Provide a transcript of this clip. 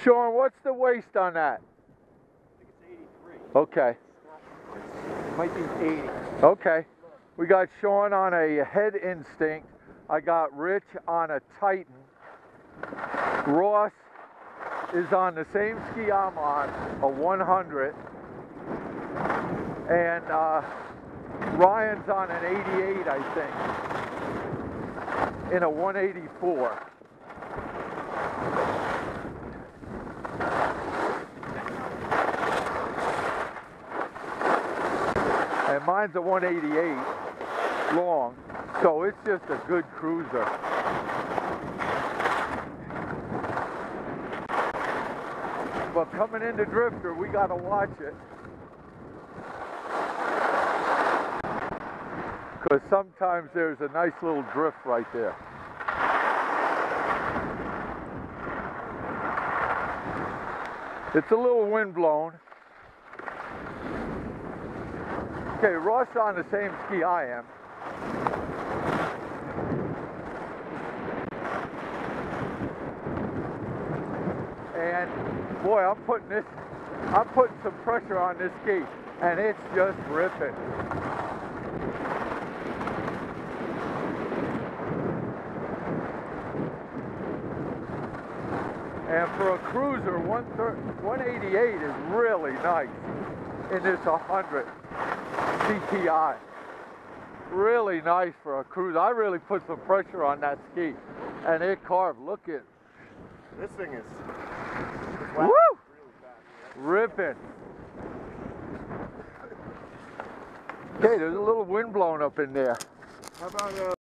Sean, what's the waist on that? I think it's 83. Okay. Might be 80. Okay. We got Sean on a head instinct. I got Rich on a Titan. Ross is on the same ski I'm on, a 100. And uh, Ryan's on an 88, I think, in a 184. And mine's a 188 long, so it's just a good cruiser. But coming into Drifter, we gotta watch it. Because sometimes there's a nice little drift right there. It's a little wind blown. Okay, Ross on the same ski I am. And boy, I'm putting this, I'm putting some pressure on this ski, and it's just ripping. And for a cruiser, 188 is really nice in this 100 CTI. Really nice for a cruiser. I really put some pressure on that ski, and it carved. Look at This thing is. Woo! Really fast. ripping. Okay, there's a little wind blowing up in there. How about uh,